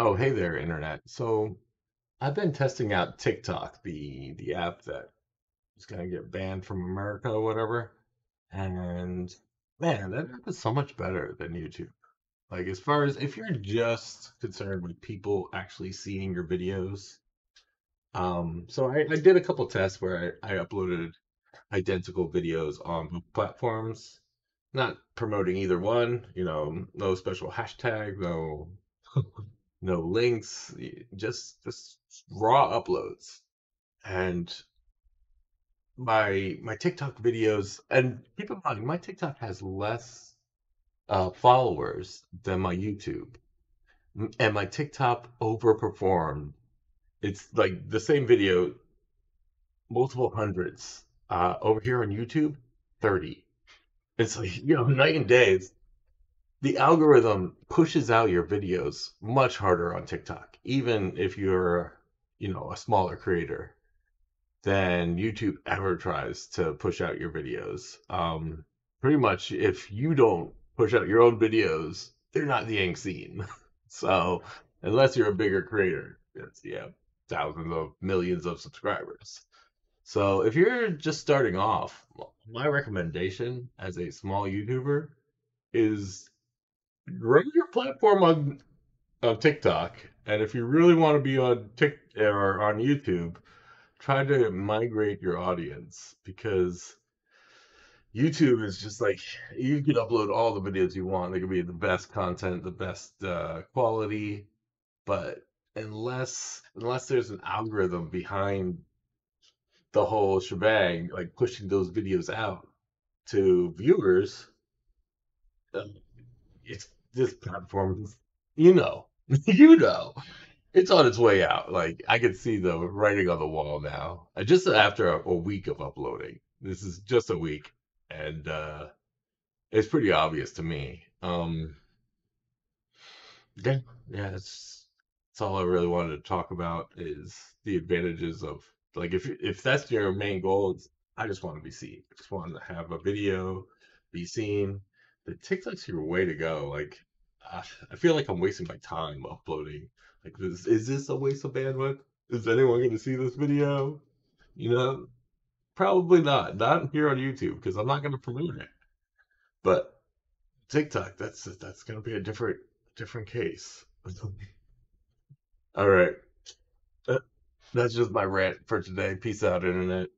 Oh, hey there, internet. So I've been testing out TikTok, the the app that is gonna get banned from America or whatever. And man, that app is so much better than YouTube. Like as far as if you're just concerned with people actually seeing your videos. Um, so I, I did a couple tests where I, I uploaded identical videos on both platforms, not promoting either one, you know, no special hashtag, no no links, just just raw uploads. And my my TikTok videos, and keep in mind, my TikTok has less uh, followers than my YouTube, and my TikTok overperformed. It's like the same video, multiple hundreds. Uh, over here on YouTube, 30. It's like, you know, night and day. The algorithm pushes out your videos much harder on TikTok, even if you're, you know, a smaller creator than YouTube ever tries to push out your videos. Um, pretty much, if you don't push out your own videos, they're not being seen. So, unless you're a bigger creator, it's, yeah, thousands of millions of subscribers. So, if you're just starting off, my recommendation as a small YouTuber is grow your platform on on TikTok, and if you really want to be on Tik or on YouTube, try to migrate your audience because YouTube is just like you can upload all the videos you want. They can be the best content, the best uh, quality, but unless unless there's an algorithm behind the whole shebang, like pushing those videos out to viewers, uh, it's this platform. You know, you know. It's on its way out. Like I can see the writing on the wall now. Just after a, a week of uploading. This is just a week, and uh, it's pretty obvious to me. Um, yeah, yeah. that's that's all I really wanted to talk about is the advantages of like if if that's your main goal, it's I just want to be seen. I just want to have a video, be seen. The TikTok's your way to go. Like I, feel like I'm wasting my time uploading. Like is this a waste of bandwidth? Is anyone going to see this video? You know, probably not. Not here on YouTube because I'm not going to promote it. But TikTok, that's that's going to be a different different case. All right. Uh, That's just my rant for today. Peace out, internet.